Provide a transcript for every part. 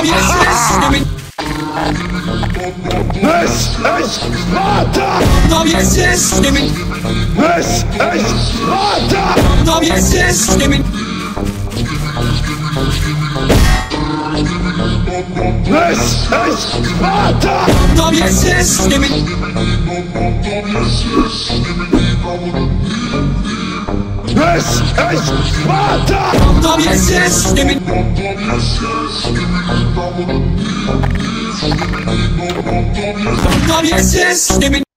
Es ist Sparta! To jest jest nimi! Es ist Sparta! To jest jest nimi! Es ist Sparta! To jest jest nimi! Es ist Sparta! Yes, give me yes, yes, give me yes, yes, give me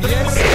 Yes.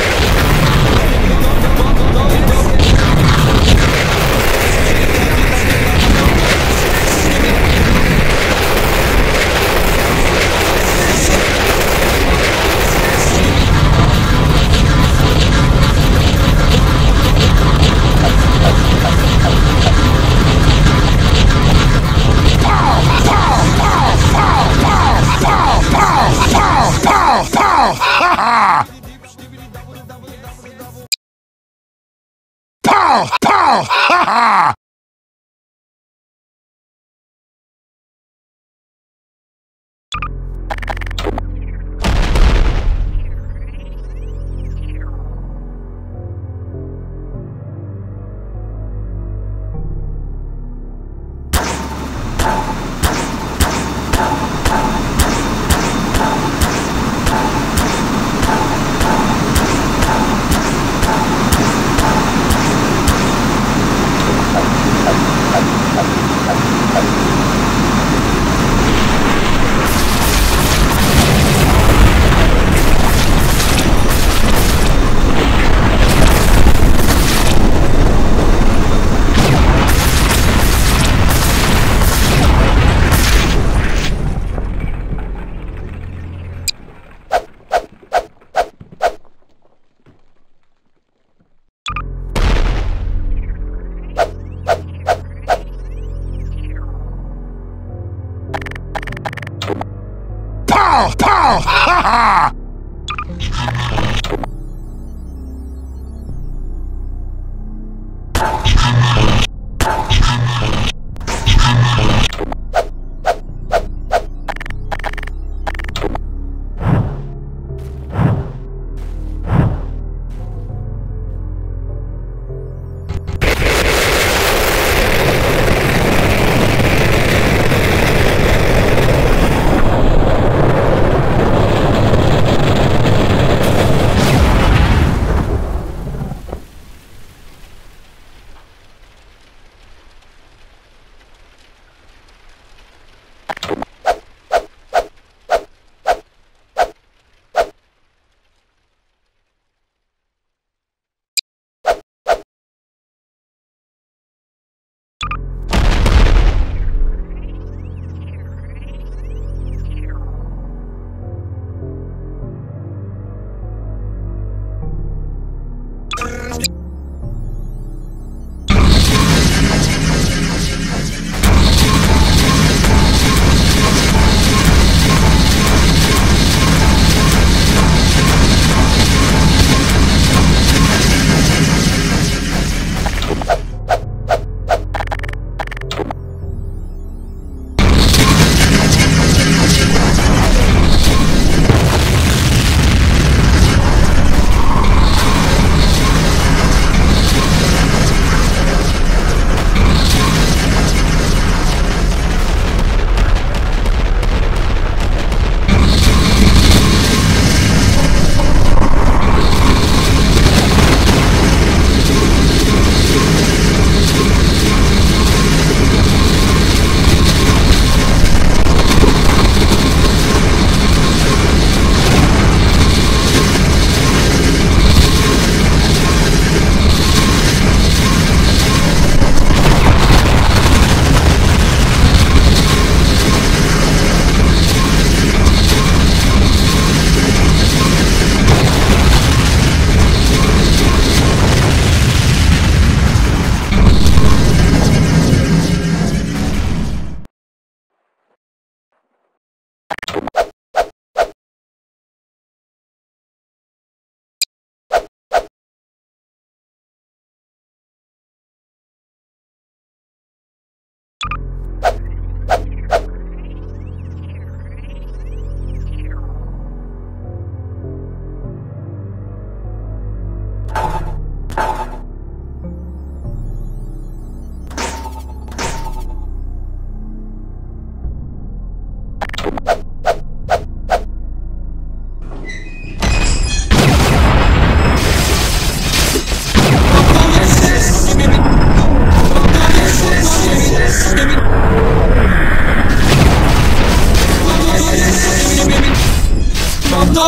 Pow! Pow! Ha ha!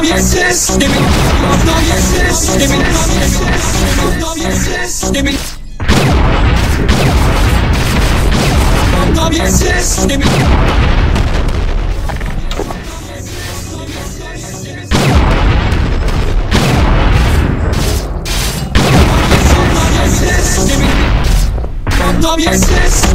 you exist. Give me, no, know you exist. Give me, I no, you exist. Give me, no, know you exist. Give me. Don't exist.